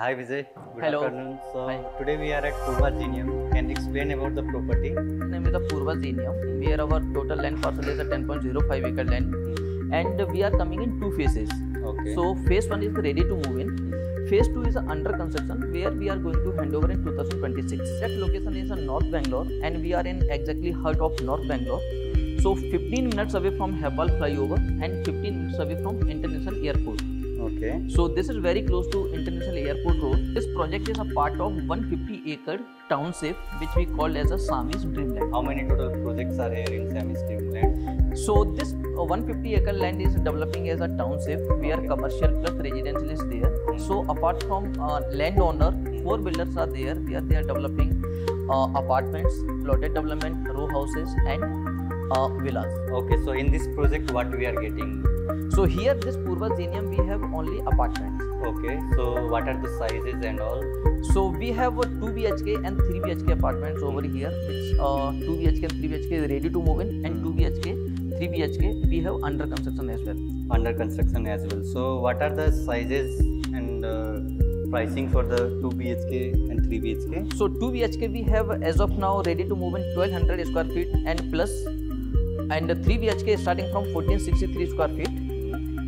Hi Vijay. Good Hello. afternoon. So Hi. today we are at Purva Zenium. Can you explain about the property? name is the Purva Zenium, where our total land parcel is a 10.05 acre land, and we are coming in two phases. Okay. So phase one is ready to move in. Phase two is under construction, where we are going to hand over in 2026. That location is a North Bangalore, and we are in exactly heart of North Bangalore. So 15 minutes away from Hebbal flyover and 15 minutes away from International Airport. Okay. So this is very close to International Airport Road. This project is a part of 150 acre township which we call as a Sami's Dreamland. How many total projects are here in Sami's Dreamland? So this uh, 150 acre land is developing as a township where commercial plus residential is there. So apart from uh, landowner, four builders are there where they are developing uh, apartments, plotted development, row houses and uh, villas. Okay. So in this project, what we are getting? So here this Purva Zenium we have only apartments. Okay. So what are the sizes and all? So we have a 2 BHK and 3 BHK apartments over here, which uh, 2 BHK and 3 BHK is ready to move in, and 2 BHK, 3 BHK we have under construction as well. Under construction as well. So what are the sizes and uh, pricing for the 2 BHK and 3 BHK? So 2 BHK we have as of now ready to move in 1200 square feet and plus, and 3 BHK starting from 1463 square feet.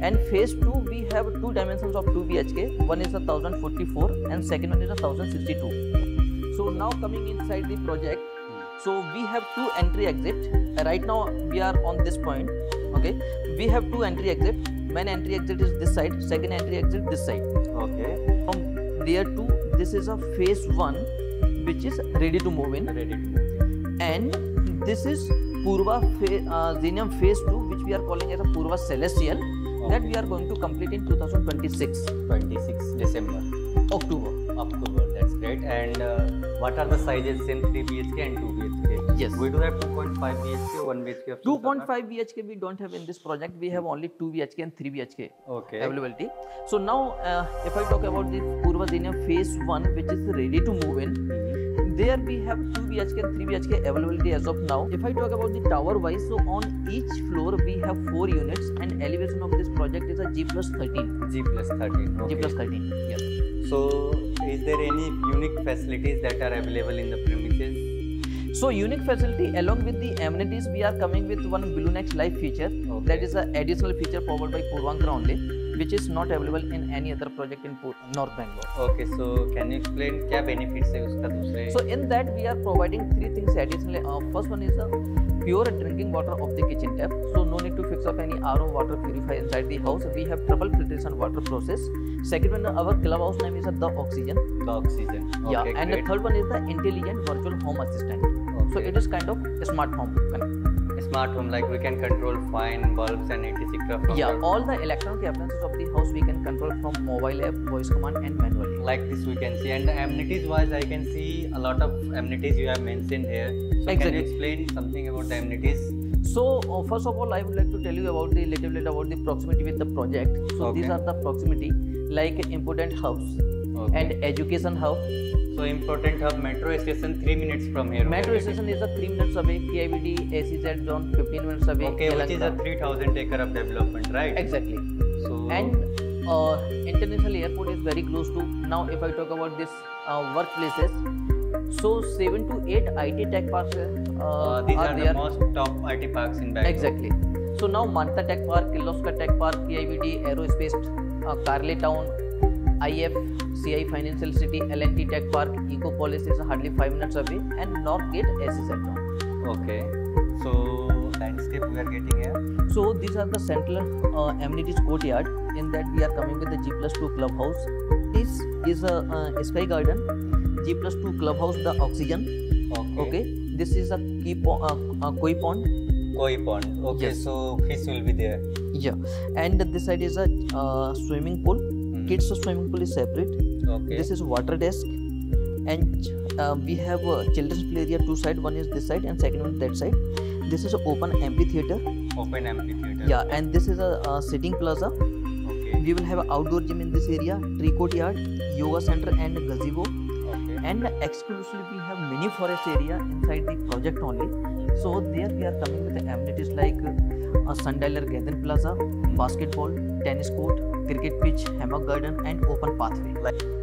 And phase 2 we have two dimensions of 2 BHK. One is a 1044 and second one is a 1062. So now coming inside the project, so we have two entry exit. Right now we are on this point. Okay, we have two entry exit. Main entry exit is this side. Second entry exit this side. Okay. From there to this is a phase one, which is ready to move in, Ready to move. and this is Purva pha- uh, phase two, which we are calling as a Purva Celestial. That we are going to complete in 2026 26 December. October. October. That's great. And uh, what are the sizes in 3 BHK and 2 BHK? Yes. We do have 2.5 BHK, 1 BHK. 2.5 BHK we don't have in this project. We have only 2 BHK and 3 BHK Okay. availability. So now, uh, if I talk about the Purva Zenium phase one, which is ready to move in, Mhm. There we have 2 BHK and 3 BHK availability as of now. If I talk about the tower wise, so on each floor we have 4 units and elevation of this project is a G plus 13. G plus 13. G plus 13. Yes. So, is there any unique facilities that are available in the premises? So unique facility along with the amenities we are coming with one BluNex Live feature Okay. that is an additional feature powered by Puravankara only which is not available in any other project in Pur- North Bangalore. Okay, so can you explain क्या benefits है उसका दूसरे? So in that we are providing three things additionally. Uh, first one is the pure drinking water of the kitchen tap. So no need to fix up any RO water purifier inside the house. We have triple filtration water process. Second one, our clubhouse name is uh, the oxygen. the oxygen. Okay, yeah, and the great. third one is the intelligent virtual home assistant. So Okay. it is kind of a smart home. connect. smart home like we can control fan, bulbs, and etc. from Yeah, all the electronic appliances of the house we can control from mobile app, voice command, and manually. like this we can see and the amenities wise i can see a lot of amenities you have mentioned here so can you explain something about the amenities So uh, first of all, I would like to tell you about the little bit about the proximity with the project. So these are the proximity like important house okay and education hub. So important hub metro station 3 minutes from here we Metro are station is a three minutes away. KIVD, ACZ zone 15 minutes away. getting- okay which is a Telangana. 3000 acre of development right exactly. so And uh, international airport is very close to. Now, if I talk about this uh, workplaces, so seven to eight IT tech parks uh, uh, these are, there. the most top it parks in bangalore Exactly. So now Manta Tech Park, Kirloskar Tech Park, KIVD, Aerospace, uh, Carley Town, IF, CI Financial City, L&T Tech Park, Ecopolis is hardly 5 minutes away, and North Northgate SEZ Zone. okay so landscape we are getting here So these are the central uh, amenities courtyard. In that we are coming with the G plus 2 clubhouse. This is a uh, sky garden. G plus 2 clubhouse, the oxygen. okay, Okay. This is a key po- uh, uh, koi pond. koi pond okay Yes. so fish will be there Yeah. And this side is a swimming pool. Kids swimming pool is separate. okay This is water desk, and uh, we have a children's play area two side. One is this side, and second one that side. This is a open amphitheater. open amphitheater Yeah, and this is a, uh sitting plaza. okay We will have an outdoor gym in this area, tree courtyard, yoga center, and gazebo. okay And exclusively, we have mini forest area inside the project only. So there we are coming with the amenities like uh, Sundialer Garden Plaza, basketball, tennis court, cricket pitch, hammock garden, and open pathway.